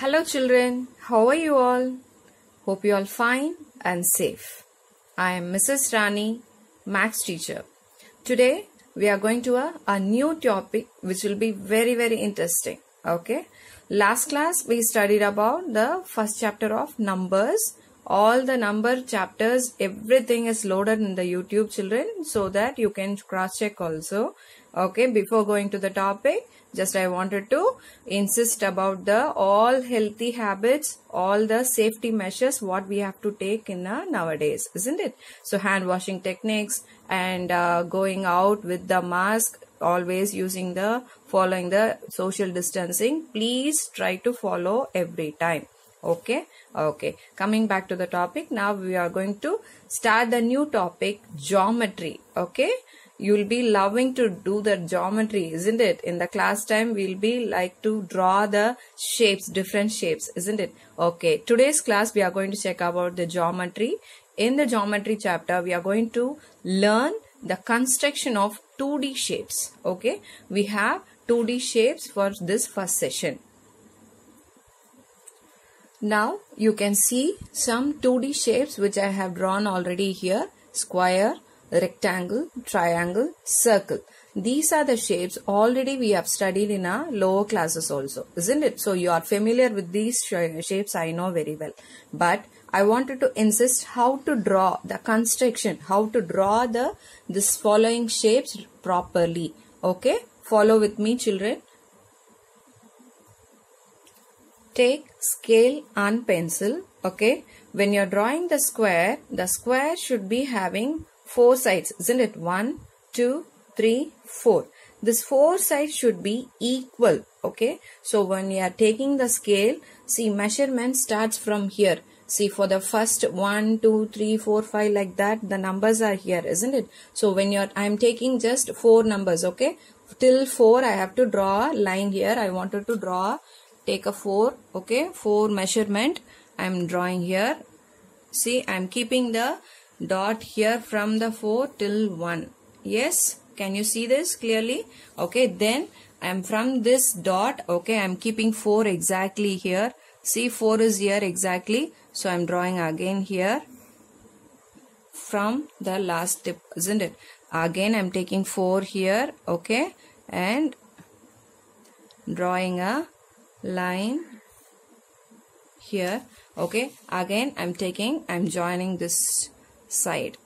Hello children, how are you all? Hope you all fine and safe. I am Mrs. Rani, Max teacher. Today we are going to a, a new topic which will be very very interesting. Okay. Last class we studied about the first chapter of numbers. All the number chapters, everything is loaded in the YouTube children so that you can cross check also. Okay. Before going to the topic, just i wanted to insist about the all healthy habits all the safety measures what we have to take in uh, nowadays isn't it so hand washing techniques and uh, going out with the mask always using the following the social distancing please try to follow every time okay okay coming back to the topic now we are going to start the new topic geometry. Okay you'll be loving to do the geometry isn't it? In the class time we'll be like to draw the shapes different shapes isn't it? Okay today's class we are going to check about the geometry. In the geometry chapter we are going to learn the construction of 2d shapes. Okay we have 2d shapes for this first session now you can see some 2d shapes which i have drawn already here square rectangle, triangle, circle. These are the shapes already we have studied in our lower classes also, isn't it? So you are familiar with these shapes, I know very well. But I wanted to insist how to draw the construction, how to draw the this following shapes properly. Okay, follow with me children. Take scale and pencil. Okay, when you're drawing the square, the square should be having four sides, isn't it? One, two, three, four. This four sides should be equal. Okay. So when you are taking the scale, see measurement starts from here. See for the first one, two, three, four, five like that, the numbers are here, isn't it? So when you're, I'm taking just four numbers. Okay. Till four, I have to draw a line here. I wanted to draw, take a four. Okay. Four measurement. I'm drawing here. See, I'm keeping the dot here from the 4 till 1 yes can you see this clearly okay then i'm from this dot okay i'm keeping 4 exactly here see 4 is here exactly so i'm drawing again here from the last tip isn't it again i'm taking 4 here okay and drawing a line here okay again i'm taking i'm joining this side.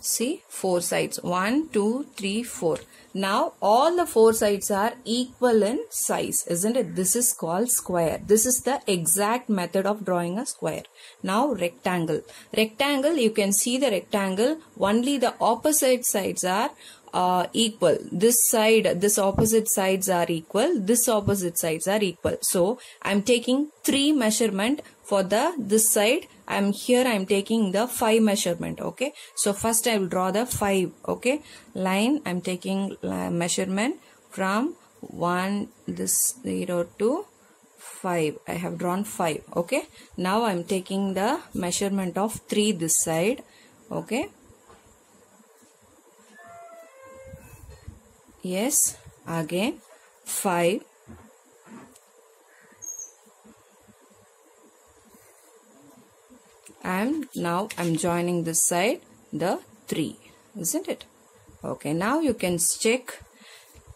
See, four sides. One, two, three, four. Now, all the four sides are equal in size, isn't it? This is called square. This is the exact method of drawing a square. Now, rectangle. Rectangle, you can see the rectangle. Only the opposite sides are equal. This side, this opposite sides are equal. This opposite sides are equal. So, I'm taking three measurement for the this side I'm here I'm taking the 5 measurement okay so first I will draw the 5 okay line I'm taking uh, measurement from 1 this 0 to 5 I have drawn 5 okay now I'm taking the measurement of 3 this side okay yes. Again. 5 and now I'm joining this side the 3 isn't it? Okay now you can check.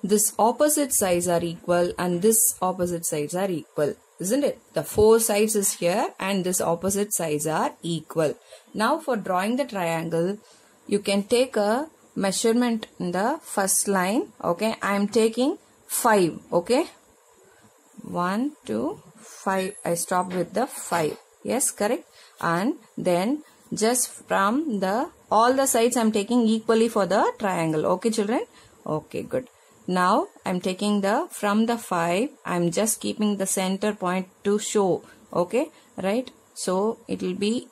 This opposite sides are equal and this opposite sides are equal isn't it? The four sides is here and this opposite sides are equal. Now for drawing the triangle you can take a measurement in the first line okay? I am taking 5 okay? 1 2 5 I stop with the 5 yes correct? And then just from the all the sides I'm taking equally for the triangle okay children? Okay good. Now I'm taking the from the 5 I'm just keeping the center point to show okay? Right? So it will be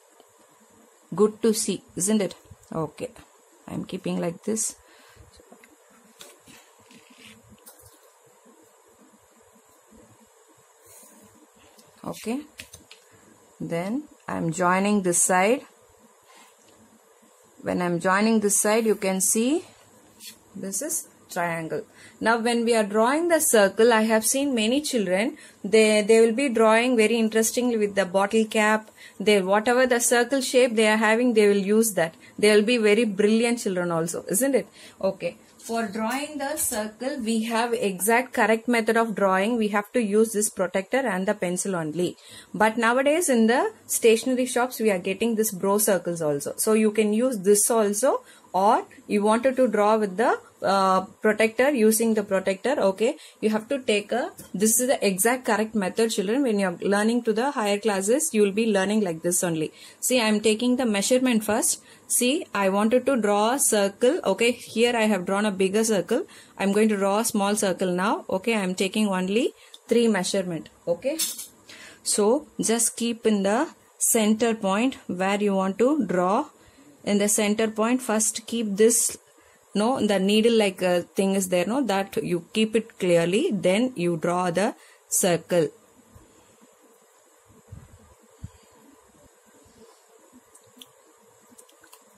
good to see isn't it? Okay I'm keeping like this. Okay. Then I'm joining this side. When I'm joining this side you can see this is triangle. Now when we are drawing the circle, I have seen many children, they, they will be drawing very interestingly with the bottle cap, they, whatever the circle shape they are having, they will use that. They will be very brilliant children also, isn't it? Okay. For drawing the circle, we have exact correct method of drawing. We have to use this protector and the pencil only. But nowadays in the stationery shops, we are getting this bro circles also. So you can use this also or you wanted to draw with the uh, protector using the protector okay? You have to take a this is the exact correct method children. When you're learning to the higher classes you will be learning like this only. See i'm taking the measurement first. See i wanted to draw a circle okay? Here i have drawn a bigger circle. I'm going to draw a small circle now okay? I'm taking only three measurement okay? So just keep in the center point where you want to draw. In the center point first keep this no the needle like uh, thing is there no that you keep it clearly then you draw the circle.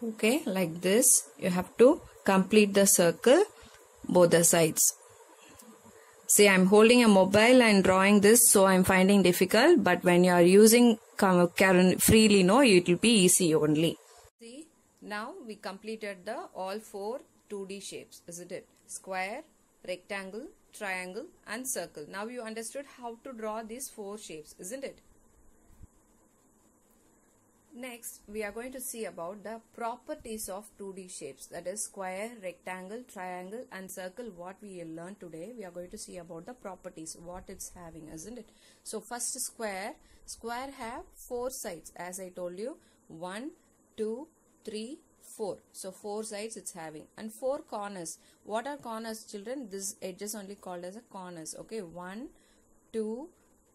Okay like this you have to complete the circle both the sides. See i'm holding a mobile and drawing this so i'm finding difficult but when you are using freely no it will be easy only. See now we completed the all four 2D shapes, isn't it? Square, rectangle, triangle and circle. Now you understood how to draw these four shapes, isn't it? Next, we are going to see about the properties of 2D shapes that is square, rectangle, triangle and circle what we learned today. We are going to see about the properties, what it's having, isn't it? So first square, square have four sides as I told you. One, two, 3, 4. So 4 sides it's having and 4 corners. What are corners children? This edges only called as a corners. Okay, 1, 2,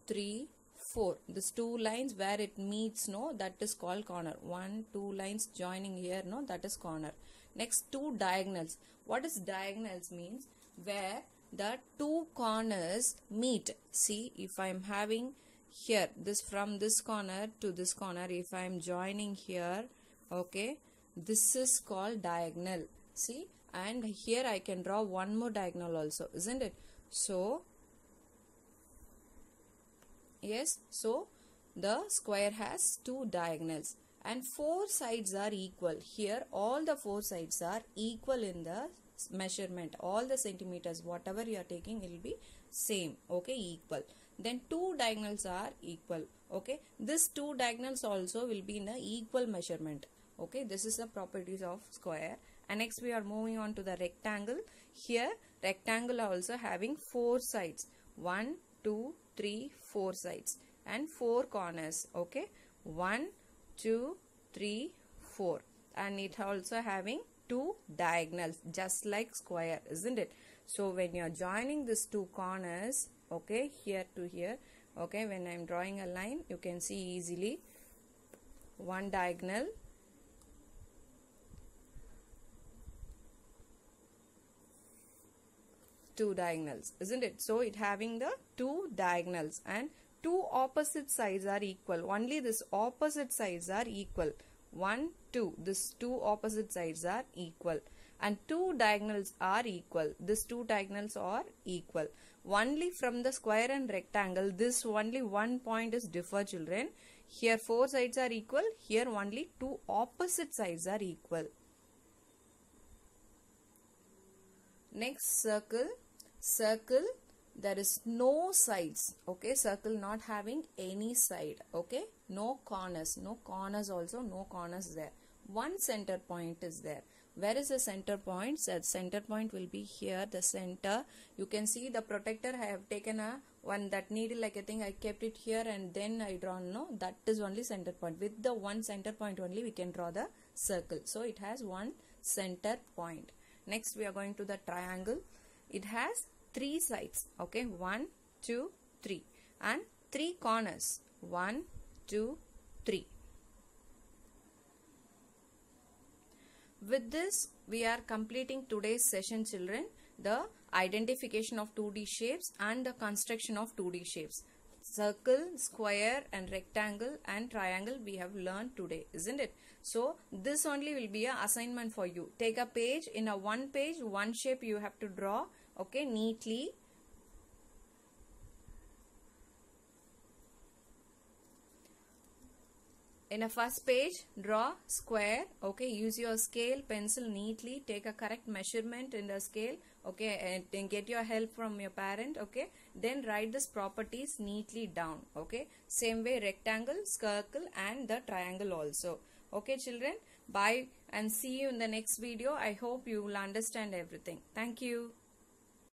3, 4. This two lines where it meets no that is called corner. 1, 2 lines joining here no that is corner. Next two diagonals. What is diagonals means? Where the two corners meet. See if I am having here this from this corner to this corner if I am joining here okay this is called diagonal. See? And here I can draw one more diagonal also isn't it? So yes so the square has two diagonals. And four sides are equal. Here all the four sides are equal in the measurement. All the centimeters whatever you are taking it will be same. Okay equal. Then two diagonals are equal. Okay this two diagonals also will be in a equal measurement okay this is the properties of square. And next we are moving on to the rectangle. Here rectangle also having four sides. One two three four sides. And four corners okay? One two three four. And it also having two diagonals just like square isn't it? So when you are joining these two corners okay here to here okay when i'm drawing a line you can see easily one diagonal two diagonals isn't it? So it having the two diagonals and two opposite sides are equal. Only this opposite sides are equal. One two this two opposite sides are equal. And two diagonals are equal. This two diagonals are equal. Only from the square and rectangle this only one point is differ children. Here four sides are equal. Here only two opposite sides are equal. Next circle circle there is no sides okay? Circle not having any side okay? No corners no corners also no corners there. One center point is there. Where is the center point? The center point will be here the center. You can see the protector i have taken a one that needle like a thing i kept it here and then i drawn no? That is only center point. With the one center point only we can draw the circle. So it has one center point. Next we are going to the triangle. It has three sides okay? One two three. And three corners. One two three. With this we are completing today's session children. The identification of 2d shapes and the construction of 2d shapes. Circle, square and rectangle and triangle we have learned today, isn't it? So this only will be a assignment for you. Take a page, in a one page, one shape you have to draw, okay, neatly. In a first page, draw square, okay, use your scale, pencil neatly, take a correct measurement in the scale, okay, and get your help from your parent, okay, then write this properties neatly down, okay, same way rectangle, circle and the triangle also, okay children, bye and see you in the next video, I hope you will understand everything, thank you.